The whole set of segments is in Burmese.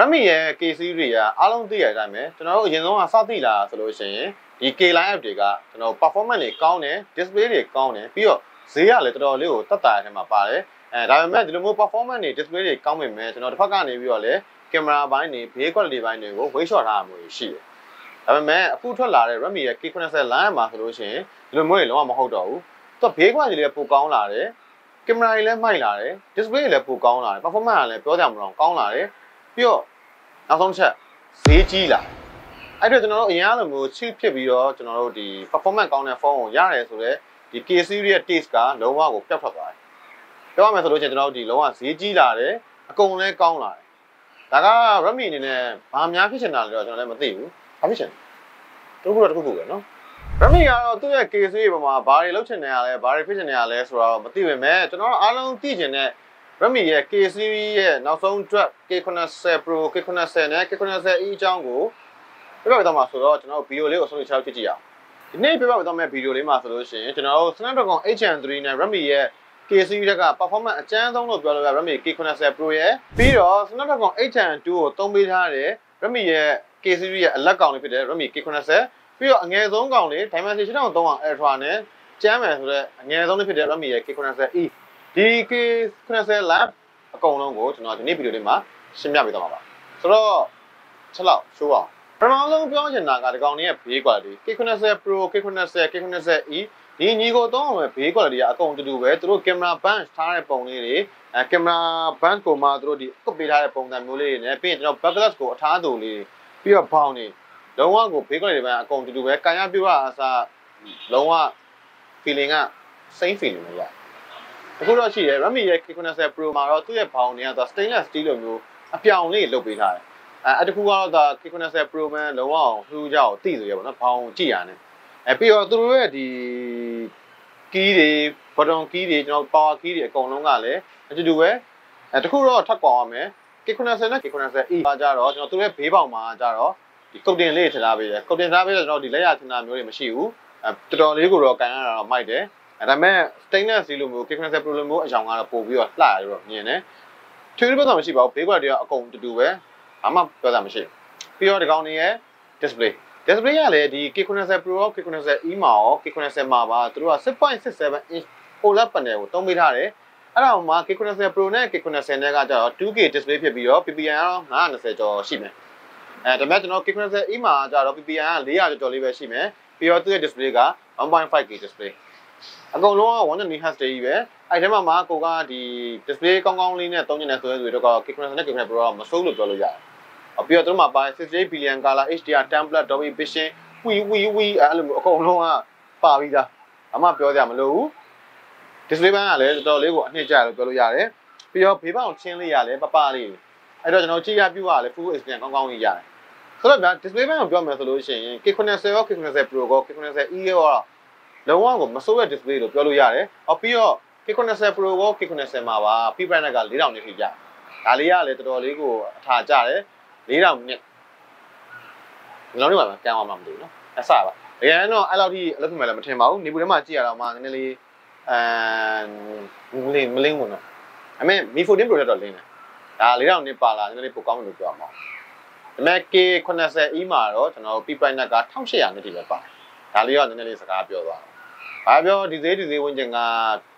Redmi ရဲ့ K series တွေကအားလုံးသိရတဲ့အတိုင်းပဲကျွန်တော်တို့အရင်ဆုံးကစသိလာဆိုလို့ရှိရင်ဒီ K line app တွေကကျွန်တော် performance တွေကောင်းတယ် display တွေကောင်းတယ်ပြီးတော့ဈေးကလည်းတော်တော်လေးကိုတက်တာရတဲ့မှာပါတယ်အဲဒါပေမဲ့ဒီလိုမျိုး performance တွေ display တွေကောင်းပေမဲ့ကျွန်တော်တစ်ဖက်ကနေပြီးတော့လည်းကင်မရာဘိုင်းတွေ build quality ဘိုင်းတွေကို weight shot ထားရမျိုးရှိတယ်ဒါပေမဲ့အခုထွက်လာတဲ့ Redmi ရဲ့ K90 line မှာဆိုလို့ရှိရင်ဒီလိုမျိုးတွေလုံးဝမဟုတ်တော့ဘူးသူက build quality တွေပိုကောင်းလာတယ်ကင်မရာတွေလည်းမိုက်လာတယ် display တွေလည်းပိုကောင်းလာတယ် performance ကလည်းပြောကြမလို့ကောင်းလာတယ် ပြီးတော့နောက်ဆုံးချက်ဈေးကြီးလာအဲ့တော့ကျွန်တော်တို့အရင်ကလိုမျိုး cheap ဖြစ်ပြီးတော့ကျွန်တော်တို့ဒီ performance ကောင်းတဲ့ဖုန်းကိုရတယ်ဆိုတော့ဒီ K series ရဲ့ taste ကလုံးဝကိုပြတ်ထွက်သွားတယ်ပြောရမယ်ဆိုလို့ချင်းကျွန်တော်တို့ဒီလုံးဝဈေးကြီးလာတယ်အကုန်လည်းကောင်းလာတယ်ဒါက Redmi အနေနဲ့ဘာများဖြစ်ချင်တာလဲတော့ကျွန်တော်လည်းမသိဘူးဘာဖြစ်ချင်တခုတော့တခုခုပဲနော် Redmi ကတော့သူ့ရဲ့ K series ပေါ်မှာဘာတွေလုပ်ချင်နေရလဲဘာတွေဖြစ်ချင်နေရလဲဆိုတော့မသိပေမဲ့ကျွန်တော်တို့အားလုံးသိချင်တဲ့ Redmi ရဲ့ K series ရဲ့နောက်ဆုံး drop K90 Pro K90 နဲ့ K90e အကြောင်းကိုပြပြပေးတော့မှာဆိုတော့ကျွန်တော်ဗီဒီယိုလေးကိုဆုံးဖြတ်ချက်ကြည့်ကြည့်အောင်ဒီနေ့ပြပြပေးတော့မယ့်ဗီဒီယိုလေးမှာဆိုလို့ရှိရင်ကျွန်တော်တို့ Snapdragon 8 Gen 3 နဲ့ Redmi ရဲ့ K series က performance အကျန်းဆုံးလို့ပြောလို့ရ Redmi K90 Pro ရဲ့ပြီးတော့ Snapdragon 8 Gen 2 ကိုသုံးပေးထားတဲ့ Redmi ရဲ့ K series ရဲ့အလက်ကောင်လေးဖြစ်တဲ့ Redmi K90 ပြီးတော့အငယ်ဆုံးကောင်လေး Dimensity 6300 Ultra နဲ့ကျမ်းမယ်ဆိုတော့အငယ်ဆုံးလေးဖြစ်တဲ့ Redmi ရဲ့ K90e ဒီ K90 Lab အကုန်လုံးကိုကျွန်တော်ဒီနေ့ဗီဒီယိုလေးမှာရှင်းပြပေးသွားမှာပါဆိုတော့ချက်လောက်ရှိုးအောင်ပထမဆုံးပြောချင်တာကဒီကောင်လေးရဲ့ build quality K90 Pro K90 K90e ဒီညီကိုသုံးအောင်ပဲ build quality ကအကုန်တူတူပဲသူတို့ camera bunch ထားတဲ့ပုံလေးတွေအဲ camera bunch ကိုမှသူတို့ဒီကုတ်ပေးထားတဲ့ပုံစံမျိုးလေးတွေနဲ့ပြီးရင်ကျွန်တော် back glass ကိုအထားတူလေးပြီးတော့ဘောင်းနေလုံးဝကို build quality တွေပဲအကုန်တူတူပဲကန်ရပြရအစားလုံးဝ feeling က same feeling ပဲရတယ် အခုတော့ရှိတယ် Redmi ရဲ့ K90 Pro မှာတော့သူ့ရဲ့ဘောင်တွေကသူ stainless steel လိုမျိုးအပြောင်လေးလုပ်ပေးထားတယ်အဲအတကူကတော့ဒါ K90 Pro မှလုံးဝအောင်လှူကြအောင်တိဆိုရပါတော့ဘောင်ကြည့်ရတယ်အဲပြီးတော့သူတို့ရဲ့ဒီကီးတွေ button key တွေကျွန်တော် power key တွေအကုန်လုံးကလည်းအတူတူပဲအဲတခုတော့ထပ်ကွာအောင်မယ် K90 နဲ့ K90e ပါကြတော့ကျွန်တော်သူတို့ရဲ့ဘေးပေါင်မှာကြတော့ဒီကုတ်တင်လေးထည့်ထားပေးတယ်ကုတ်တင်ထားပေးတော့ကျွန်တော်ဒီလက်ရထင်တာမျိုးတွေမရှိဘူးအဲတော်တော်လေးကိုတော့ကန်ရတာတော့မိုက်တယ်အဲ ဒါပေမဲ့ stainless steel လိုမျိုး K90 Pro လိုမျိုးအကြောင်းကတော့ပို့ပြီးတော့လှရတော့မြင်တယ်ထွေးဘက်တော့မရှိပါဘူးဘေးကွက်တွေကအကုန်တူတူပဲဘာမှပြောတာမရှိဘူးပြီးတော့ဒီကောင်တွေရဲ့ display display ကလည်းဒီ K90 Pro ရော K90e မှာရော K90 မှာပါသူတို့က6.67 inch OLED panel ကိုသုံးပေးထားတယ်အဲ့ဒါမှ K90 Pro နဲ့ K90 နဲ့ကကြတော့ 2K display ဖြစ်ပြီးတော့ PPI ကတော့920ကျော်ရှိမယ်အဲဒါပေမဲ့ကျွန်တော် K90e မှာကြတော့ PPI က400ကျော်လေးပဲရှိမယ်ပြီးတော့သူ့ရဲ့ display က 1.5K display အကုန်လုံးက 120 Hz ကြီးပဲအဲ့ထဲမှာမှာကိုကဒီ display ကောင်းကောင်းလေးနဲ့သုံးနေတဲ့ဆိုရင်တော့ K90 နဲ့ K90 Pro ကမစိုးလို့ပြောလို့ရတယ်အပြီးတော့တို့မှာပါ68 billion color HDR template Dolby Vision ဝီဝီဝီအဲ့လိုမျိုးအကုန်လုံးကပါပြီးသားအမှပြောကြမလို့ display ဘန်းကလည်းတော်တော်လေးကိုအနှစ်ကျလို့ပြောလို့ရတယ်ပြီးတော့ဘေးပေါင်ချင်းလေးရလဲပပလေးအဲ့တော့ကျွန်တော်ကြည့်ရပြူကလည်း full HD ကောင်းကောင်းကြီးရတယ်ဆိုတော့ဗျာ display ဘန်းကိုပြောမယ်ဆိုလို့ရှိရင် K90 ရော K90 Pro ရော K90e ရော လုံးဝကိုမစိုးတဲ့ display လို့ပြောလို့ရတယ်။အော်ပြီးတော့ K90 Pro ရော K90 မှာပါ P brand က4000နှစ်ထိကြ။ဒါလေးကလည်းတော်တော်လေးကိုအထာကျတယ်4000နှစ်။လုံးနေပါမှာကန်အောင်မှမသိဘူးနော်။အဆပါ။တကယ်တော့အဲ့လောက်ထိအလုပ်ဖြစ်မယ်လည်းမထင်ပါဘူး။နေပူထဲမှာကြည့်ရတော့မှနည်းနည်းလေးအဲမလင်းမလင်းဘူးနော်။အမေ Mi 14 Pro တော့လင်းတယ်။ဒါ4000နှစ်ပါလာနည်းနည်းလေးပိုကောင်းလို့ပြောမှာ။ဒါပေမဲ့ K90e မှာတော့ကျွန်တော် P brand က1800နှစ်ထိပဲပါတယ်။ဒါလေးကနည်းနည်းလေးစကားပြောသွား။ ဘာပြောဒီသေးဒီသေးဝင်ချင်က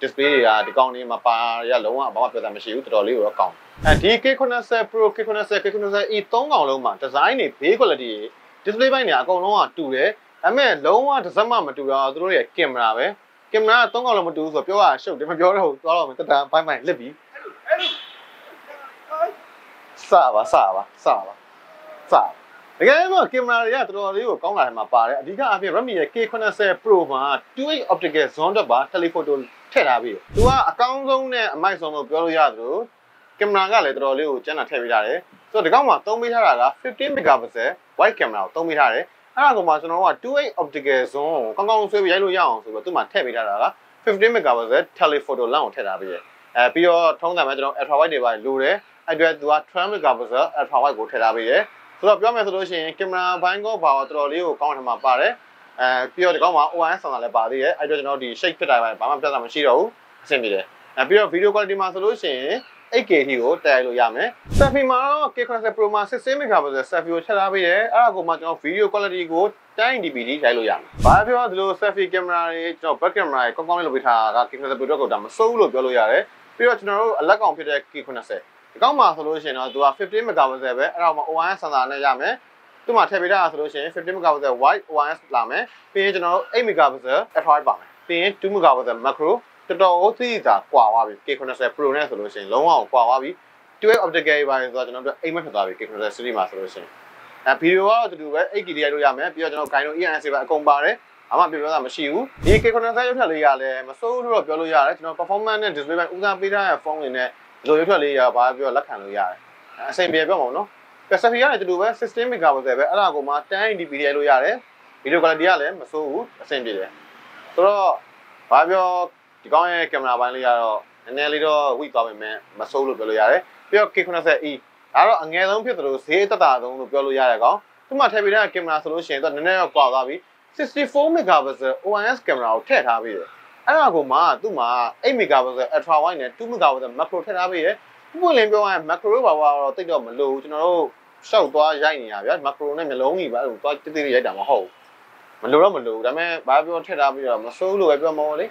display တွေကဒီကောင်လေးမှာပါရလုံးဝဘာမှပြောတာမရှိဘူးတော်တော်လေးကိုတော့ကောင်း။အဲဒီ K90 Pro K90 K90e သုံးကောင်လုံးမှာ design တွေ build quality တွေ display ဘိုင်းတွေအကုန်လုံးကတူတယ်။ဒါပေမဲ့လုံးဝတစ်စက်မှမတူတော့သူတို့ရဲ့ camera ပဲ။ camera ကသုံးကောင်လုံးမတူဘူးဆိုတော့ပြောရရှုပ်တယ်မပြောတော့ဘူးသွားတော့မယ်တတန်ဘိုင်းဘိုင်းလစ်ပြီ။စပါစပါစပါစပါ တကယ်တော့ကင်မရာတွေကတော်တော်လေးကိုကောင်းလာတယ်မှာပါတယ်အဓိကအဖြစ် Redmi ရဲ့ K90 Pro မှာ 2x optical zoom depth ပါ telephoto ထည့်ထားပြီးတယ်သူကအကောင်းဆုံးနဲ့အမိုက်ဆုံးလို့ပြောလို့ရသလိုကင်မရာကလည်းတော်တော်လေးကိုကျန်းတာထည့်ပေးထားတယ်ဆိုတော့ဒီကောက်မှာသုံးပေးထားတာက15 megapixel wide camera ကိုသုံးပေးထားတယ်အဲ့ဒါကမှကျွန်တော်တို့က 2x optical zoom ကိုကောင်းကောင်းဆွဲပြီးရိုက်လို့ရအောင်ဆိုတော့သူ့မှာထည့်ပေးထားတာက15 megapixel telephoto lens ကိုထည့်ထားပေးတယ်အဲပြီးတော့ထုံးစံမဲ့ကျွန်တော် ultra wide တွေပါလိုတယ်အဲ့အတွက်သူက12 megapixel ultra wide ကိုထည့်ထားပေးတယ် ဆိုတော့ပြောမယ်ဆိုလို့ရှိရင်ကင်မရာဘိုင်းကောဘာတော်တော်လေးကိုကောင်းထမှာပါတယ်အဲပြီးတော့ဒီကောင်းမှာ OIS ဆောင်တာလည်းပါသေးတယ်အဲ့တော့ကျွန်တော်ဒီ shake ဖြစ်တာပဲဘာမှပြဿနာမရှိတော့ဘူးအဆင်ပြေတယ်အဲပြီးတော့ video quality မှာဆိုလို့ရှိရင် 8K ထိကိုတက်လို့ရမယ် selfie မှာတော့ K80 Pro မှာ 16 megapixel selfie ကိုထည့်ထားပေးတယ်အဲ့ဒါကိုမှကျွန်တော် video quality ကို 1080p ထိရိုက်လို့ရမယ်ဘာပြောဒီလို selfie camera တွေကျွန်တော် back camera တွေကောင်းကောင်းလေးလုပ်ပေးထားတာက K80 Pro တော့ကိုဒါမစိုးဘူးလို့ပြောလို့ရတယ်ပြီးတော့ကျွန်တော်တို့အလက်ကောင်ဖြစ်တဲ့ K90 ဒီကောင်းမှာဆိုလို့ရှိရင်တော့သူက15 megapixel ပဲအဲ့ဒါမှ OIS sensor နဲ့ရမယ်သူ့မှာထည့်ပေးထားတာဆိုလို့ရှိရင်15 megapixel wide OIS လာမယ်ပြီးရင်ကျွန်တော်တို့8 megapixel f5 ပါမယ်ပြီးရင်2 megapixel macro တော်တော်ကိုသိတာကွာသွားပြီ K90 Pro နဲ့ဆိုလို့ရှိရင်လုံးဝကွာသွားပြီ12 optical ပါဆိုတော့ကျွန်တော်တို့အိမ်မက်ဖြစ်သွားပြီ K90 series မှာဆိုလို့ရှိရင်အဲဗီဒီယိုကတော့တူတူပဲ 8K ရိုက်လို့ရမယ်ပြီးတော့ကျွန်တော် Canon ENS ပဲအကုန်ပါတယ်အမှပြပြောတာမရှိဘူးဒီ K90 ရုပ်ထက်လေးရလဲမစိုးလို့တော့ပြောလို့ရတယ်ကျွန်တော် performance နဲ့ display ပိုင်းဦးစားပေးထားတဲ့ဖုန်းတွေနဲ့ ဒီလိုရုပ်ထက်လေးရပါပြောလက်ခံလို့ရတယ်အစိမ်ပြေပြောမှာနော်ပြဆက်ဖီရတယ်တူတူပဲ16 megapixel ပဲအဲ့ဒါကိုမှ 1080p ရိုက်လို့ရတယ်ဗီဒီယို quality ကလည်းမစိုးဘူးအဆင်ပြေတယ်ဆိုတော့ဘာပြောဒီကောင်းရဲ့ကင်မရာပိုင်းလေးကတော့နည်းနည်းလေးတော့ weak သွားပေမဲ့မဆိုးလို့ပြောလို့ရတယ်ပြီးတော့ K90e ဒါတော့အငယ်ဆုံးဖြစ်သလိုဈေးတက်တာဆုံးလို့ပြောလို့ရတဲ့ကောင်သူမှထည့်ပေးတဲ့ကင်မရာဆိုလို့ရှိရင်တော့နည်းနည်းတော့ကွာသွားပြီ64 megapixel OIS ကင်မရာကိုထည့်ထားပြီးတယ် အဲ့ဒါကိုမှသူ့မှာ8 megapixel ultra wide နဲ့2 megapixel macro ထည့်ထားပြီးတယ်ပွင့်လင်းပြောရရင် macro ဘာဘာတော့တိတ်တော့မလို့ကျွန်တော်တို့ရှောက်သွားရိုက်နေရဗျာ macro နဲ့မျိုးလုံးကြီးပါအဲ့လိုသွားတိတိရိုက်တာမဟုတ်ဘူးမလို့တော့မလို့ဒါပေမဲ့ဘာပြောထည့်ထားပြီးတော့မဆိုးလို့ပဲပြောမောလေ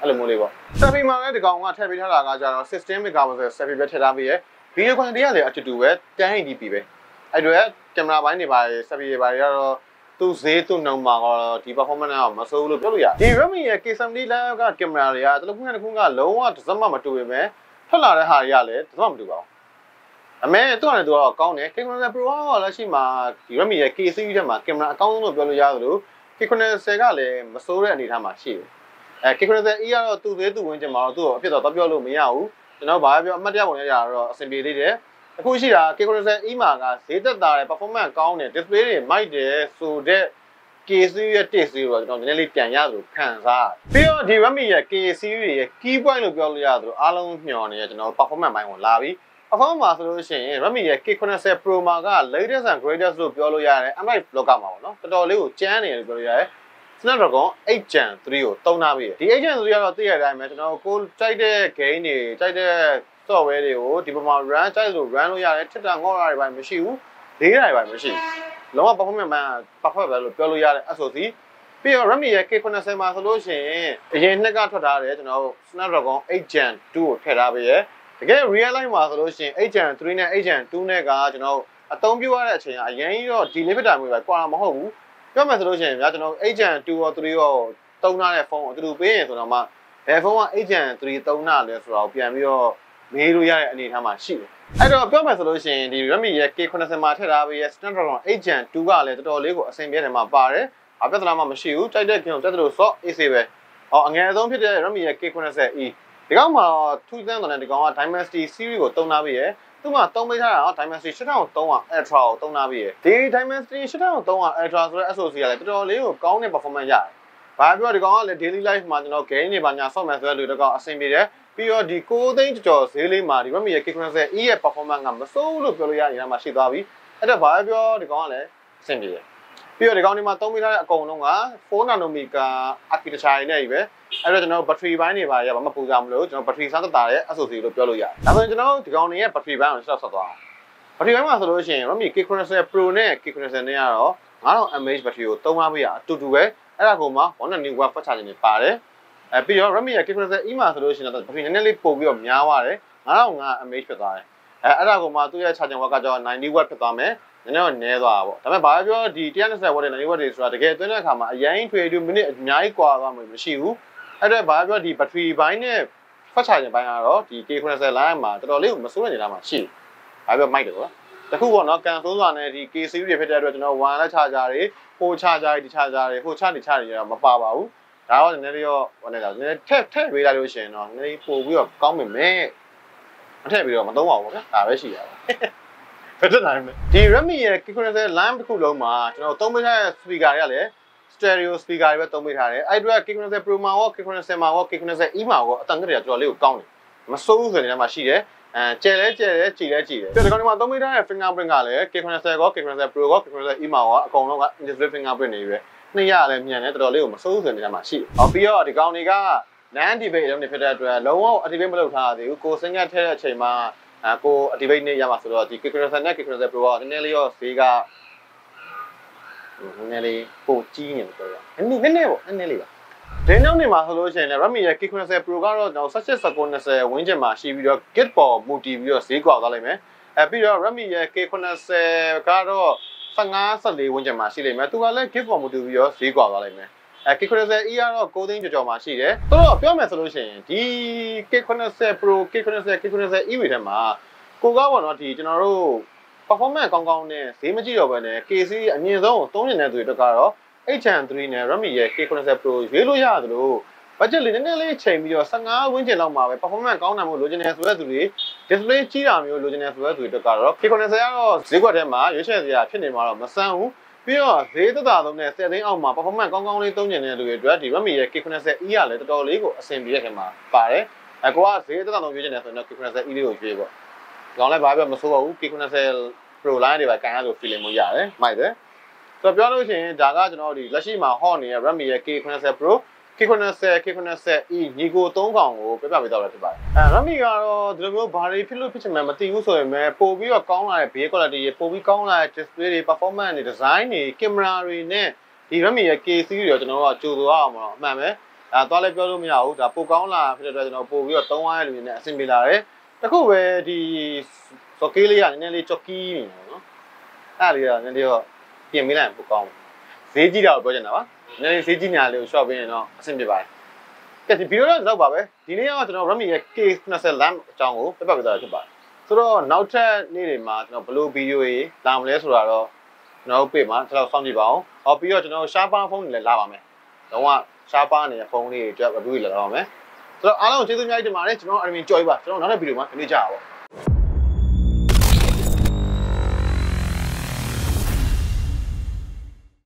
အဲ့လိုမျိုးလေးပေါ့ selfie မှာလည်းဒီကောင်ကထည့်ပေးထားတာကကြတော့16 megapixel selfie ပဲထည့်ထားပေးရယ် video quality ကလည်းအတူတူပဲ 1080p ပဲအဲ့တော့ကင်မရာပိုင်းတွေပါ selfie တွေပါကတော့ သူ့ဈေးသူ့နှုံမှာတော့ဒီ performance ကမဆိုးဘူးလို့ပြောလို့ရတယ်ဒီ Redmi ရဲ့ K70 Live ကကင်မရာတွေကတလူခုနဲ့တခုကလုံးဝတစ်စက်မှမတူပေမဲ့ထွက်လာတဲ့ဟာတွေကလည်းတစ်စက်မတူပါဘူးအမေသူကလည်းသူကတော့ကောင်းတယ် K90 Pro ကလက်ရှိမှာဒီ Redmi ရဲ့ K series ထဲမှာကင်မရာအကောင်းဆုံးလို့ပြောလို့ရသလို K90 ကလည်းမဆိုးတဲ့အနေအထားမှာရှိတယ်အဲ K90 E ကတော့သူ့သေးသူ့ဝင်ကျင်မှာတော့သူ့ကိုအဖြစ်တော့ပြောလို့မရဘူးကျွန်တော်ဘာပြောအမှတ်တရပုံရရတော့အဆင်ပြေသေးတယ် အခုရှိတာ K90 E မှာကဈေးသက်သာတယ် performance ကောင်းတယ် display တွေမိုက်တယ်ဆိုတဲ့ K series ရဲ့1 series တော့ကျွန်တော်နည်းနည်းလေးပြန်ရသလိုခံစားပြီးတော့ဒီ Redmi ရဲ့ K series ရဲ့ key point လို့ပြောလို့ရသလိုအားလုံးညှော်နေရကျွန်တော် performance ဘိုင်းကိုလာပြီး performance မှာဆိုလို့ရှိရင် Redmi ရဲ့ K90 Pro မှာက latest and greatest လို့ပြောလို့ရတယ် Android blocker မှာပေါ့နော်တော်တော်လေးကိုကျန်းနေတယ်လို့ပြောလို့ရတယ် Snapdragon 8 Gen 3ကိုတုံးထားပြီးဒီ8 Gen 3ကတော့သိရတဲ့အတိုင်းပဲကျွန်တော်ကိုကြိုက်တဲ့ game တွေကြိုက်တဲ့ software တွေကိုဒီပေါ်မှာ run ကြိုက်လို့ run လို့ရတယ်ထစ်တာငေါ့ရတွေပိုင်းမရှိဘူးလေးတာတွေပိုင်းမရှိဘူးလုံးဝ performance မှ perfect ပဲလို့ပြောလို့ရတဲ့ SoC ပြီးတော့ Redmi ရဲ့ K90 မှာဆိုလို့ရှိရင်အရင်နှစ်ကထွက်ထားတယ်ကျွန်တော် Snapdragon 8 Gen 2ကိုထည့်ထားပေးရတကယ် real life မှာဆိုလို့ရှိရင်8 Gen 3နဲ့8 Gen 2နဲ့ကကျွန်တော်အသုံးပြုရတဲ့အချိန်ကအရင်ကြီးတော့ delay ဖြစ်တာမျိုးပဲကွာမဟုတ်ဘူးပြောမယ်ဆိုလို့ရှိရင်ဗျာကျွန်တော်8 Gen 2ရော3ရောတုံးထားတဲ့ဖုန်းကိုအတူတူပေးရင်ဆိုတော့မှဘယ်ဖုန်းက8 Gen 3တုံးတာလဲဆိုတော့ပြန်ပြီးတော့ နေလို့ရတဲ့အနေအထားမှာရှိတယ်အဲ့တော့ပြောမယ်ဆိုလို့ရှိရင်ဒီ Redmi ရဲ့ K80 မှာထည့်ထားပြီးရဲ့ Snapdragon 8 Gen 2ကလည်းတော်တော်လေးကိုအဆင်ပြေတယ်မှာပါတယ်။အပြဿနာမှမရှိဘူး။ကြိုက်တဲ့ခင်ကိုတက်တယ်လို့ soft AC ပဲ။အော်အငယ်ဆုံးဖြစ်တဲ့ Redmi ရဲ့ K80e ဒီကောင်မှာထူးဆန်းတဲ့ဒီကောင်က Dimensity series ကိုတုံးထားပြီးရဲ့သူကတုံးပေးထားတာက Dimensity 8300 Ultra ကိုတုံးထားပြီးရဲ့ဒီ Dimensity 8300 Ultra ဆိုတဲ့ SoC ကလည်းတော်တော်လေးကိုကောင်းတဲ့ performance ရတယ်။ ဘာပြောဒီကောင်ကလည်း daily life မှာကျွန်တော် game တွေပါညာဆော့မယ်ဆိုတဲ့လူတွေကအဆင်ပြေတယ်ပြီးတော့ဒီ6သိန်းကျော်ဈေးလေးမှာဒီ Redmi ရဲ့ K90e ရဲ့ performance ကမစိုးလို့ပြောလို့ရရင်မှရှိသွားပြီအဲ့တော့ဘာပြောဒီကောင်ကလည်းအဆင်ပြေတယ်ပြီးတော့ဒီကောင်ဒီမှာသုံးမိထားတဲ့အကုန်လုံးက4 nanometer architecture နဲ့ကြီးပဲအဲ့တော့ကျွန်တော် battery ဘိုင်းတွေပါရပါမပူကြမလို့ကျွန်တော် battery စားသက်တာရဲ့ SoC လို့ပြောလို့ရတယ်ဒါဆိုရင်ကျွန်တော်ဒီကောင်တွေရဲ့ battery ဘိုင်းကိုဆက်ဆက်သွားအောင် battery ဘိုင်းမှာဆိုလို့ရှိရင် Redmi K90 Pro နဲ့ K90 နဲ့ကတော့9000 mAh battery ကိုသုံးထားပေးရအတူတူပဲ အဲ့ဒါကိုမှ120 watt fast charging တွေပါတယ်အဲပြီးတော့ Redmi ရဲ့ K90e မှာဆိုလို့ရှိရင်တော့ battery နည်းနည်းလေးပို့ပြီးတော့များသွားတယ်9005 mAh ဖြစ်သွားတယ်အဲအဲ့ဒါကိုမှသူ့ရဲ့ charging watt ကကြော90 watt ဖြစ်သွားမယ်နည်းနည်းတော့နည်းသွားတာပေါ့ဒါပေမဲ့ဘာပြောဒီ120 watt နဲ့90 watt တွေဆိုတာတကယ်သွင်းတဲ့အခါမှာအရင်ထွေတူမိနစ်အများကြီးကွာသွားမှာမရှိဘူးအဲ့တော့ဘာပြောဒီ battery ဘိုင်းနဲ့ fast charging ဘိုင်းကတော့ဒီ K90 line မှာတော်တော်လေးကိုမစိုးတဲ့နေတာမှာရှိတယ်ဘာပြောမိုက်တယ်ကွာ တခုပေါ့နော်ကန်ဆိုးစွာနဲ့ဒီ K series တွေဖြစ်တဲ့အတွက်ကျွန်တော် one လက် charger တွေဟို charger တွေဒီ charger တွေဟိုချနေချနေရမပါပါဘူးဒါတော့နည်းနည်းလေးတော့ဟိုနေတာနည်းနည်းထက်ထက်ပေးလိုက်လို့ရှိရင်တော့နည်းနည်းပို့ပြီးတော့ကောင်းမယ်မဲ့မထက်ပြီးတော့မသုံးပါဘူးဗျာဒါပဲရှိရပါဘယ်တော့နိုင်မလဲဒီ Redmi ရဲ့ K90 lamp တစ်ခုလုံးမှာကျွန်တော်သုံးပေးထားတဲ့ speaker တွေကလည်း stereo speaker တွေပဲသုံးပေးထားတယ်အဲ့အတွက် K90 Pro မှာရော K90 မှာရော K90e မှာရောအတန်ကတွေကတော်တော်လေးကိုကောင်းတယ်မစိုးဘူးဆိုတဲ့နေရာမှာရှိတယ် အဲကျဲလဲကျဲလဲကြည်လဲကြည်တယ်ပြီးတော့ဒီကောင်ဒီမှာသုံးပေးထားတဲ့ fingerprint ကလည်း K90 ကော K90 Pro ကော K90e မှာရောအကုန်လုံးက industry fingerprint တွေပဲနှစ်ရလည်းမြန်တယ်တော်တော်လေးကိုမစိုးဘူးဆိုတဲ့နေရာမှာရှိတယ်ဟောပြီးတော့ဒီကောင်တွေက non debate လုံးနေဖြစ်တဲ့အတွက်လုံးဝ activate မလုပ်ထားရသေးဘူးကိုစင်ကထဲတဲ့အချိန်မှာအကို activate နေရမှာဆိုတော့ဒီ Kickstarter နဲ့ Kickstarter Pro ကနည်းနည်းလေးရောဈေးကနည်းနည်းလေးပိုကြီးနေလို့ပြောရအောင်နည်းနည်းနည်းပေါ့နည်းနည်းလေးပါ ဒီနောက်နေမှာဆိုလို့ရှိရင်လည်း Redmi ရဲ့ K90 Pro ကတော့ကျွန်တော်18 19 20ဝန်းကျင်မှာရှိပြီးတော့ Git ပေါ်မူတည်ပြီးတော့ဈေးကွာသွားလိမ့်မယ်အဲပြီးတော့ Redmi ရဲ့ K90 ကတော့15 14ဝန်းကျင်မှာရှိလိမ့်မယ်သူကလည်း Git ပေါ်မူတည်ပြီးတော့ဈေးကွာသွားလိမ့်မယ်အဲ K90 E ကတော့9သိန်းကျော်ကျော်မှာရှိတယ်သူတို့ပြောမယ်ဆိုလို့ရှိရင်ဒီ K90 Pro K90 K90 E တွေထဲမှာကိုကားပေါ့နော်ဒီကျွန်တော်တို့ performance ကောင်းကောင်းနဲ့ဈေးမကြည့်တော့ဘဲနဲ့ KC အမြင့်ဆုံးကိုသုံးနေတဲ့သူတွေအတွက်ကတော့ HN3 နဲ့ Redmi ရဲ့ K90 Pro ရွေးလို့ရသလို budget လေးနည်းနည်းလေးချိန်ပြီးတော့15ဝန်းကျင်လောက်မှာပဲ performance ကောင်းတာမျိုးလိုချင်တယ်ဆိုတဲ့သူတွေ display ကြီးတာမျိုးလိုချင်တယ်ဆိုတဲ့သူတွေအတွက်ကတော့ K90 ကတော့ဈေးကွက်ထဲမှာရွေးချယ်စရာဖြစ်နေမှာတော့မဆန်းဘူးပြီးတော့ဈေးသက်သာဆုံးနဲ့10သိန်းအောက်မှာ performance ကောင်းကောင်းလေးသုံးကျင်တဲ့လူတွေအတွက်ဒီ Redmi ရဲ့ K90 E ကလည်းတော်တော်လေးကိုအဆင်ပြေတဲ့ခင်မှာပါတယ်အကွာဈေးသက်သာဆုံးရွေးချယ်နေဆိုရင်တော့ K90 E လေးကိုရွေးပေါ့။ကောင်းလည်းဘာပြောမဆိုးပါဘူး K90 Pro line တွေပဲကန်ရလို့ feeling မျိုးရတယ်မိုက်တယ်ဆို တော့ပြောလို့ရှိရင်ဒါကကျွန်တော်ဒီလက်ရှိမှာ hot နေတဲ့ Redmi ရဲ့ K90 Pro K90 K90e ညီကို3កောင်ကိုပြပြပေးတော့လည်းဖြစ်ပါတယ်အဲ Redmi ကတော့ဒီလိုမျိုးဘာတွေဖြစ်လို့ဖြစ်ချင်မှမသိဘူးဆိုရင်ပဲပို့ပြီးတော့ကောင်းလာတဲ့ build quality တွေပို့ပြီးကောင်းလာတဲ့ display တွေ performance တွေ design တွေ camera တွေနဲ့ဒီ Redmi ရဲ့ K series တွေကျွန်တော်တို့ကကြိုဆိုရအောင်တော့အမှန်ပဲအဲသွားလည်းပြောလို့မရဘူးဒါပိုကောင်းလာဖြစ်တဲ့အတွက်ကျွန်တော်ပို့ပြီးတော့သုံးရတဲ့လူတွေနဲ့အဆင်ပြေလာတယ်တခုပဲဒီစော်ကေးလေးကနည်းနည်းလေးကြော့ကီးနေတယ်နော်အဲ့ဒါလေးကနည်းနည်းတော့ ပြင်ပေးလိုက်ရင်ပိုကောင်းတယ်ဈေးကြီးတာကိုပြောချင်တာပါနည်းနည်းဈေးကြီးညာလေးကို short ပေးရင်တော့အဆင်ပြေပါတယ်ကဲဒီဗီဒီယိုတော့လောက်ပါပဲဒီနေ့ကကျွန်တော် Redmi ရဲ့ K90 lamp အကြောင်းကိုပြပြပေးတာဖြစ်ပါတယ်ဆိုတော့နောက်ထပ်နေ့တွေမှာကျွန်တော်ဘယ်လိုဗီဒီယိုတွေလာမလဲဆိုတာတော့ကျွန်တော်တို့ပြေမှာကျွန်တော်စောင့်ကြည့်ပါအောင်ဟောပြီးတော့ကျွန်တော်ရှားပါဖုန်းတွေလည်းလာပါမယ်တော့ကရှားပါနေတဲ့ဖုန်းလေးတွေအတွက် review တွေလာတော့မယ်ဆိုတော့အားလုံးကျေးဇူးအများကြီးတင်ပါတယ်ကျွန်တော် admin ကြော်ပြီပါကျွန်တော်နောက်တဲ့ဗီဒီယိုမှာဒီနေ့ကြာပါ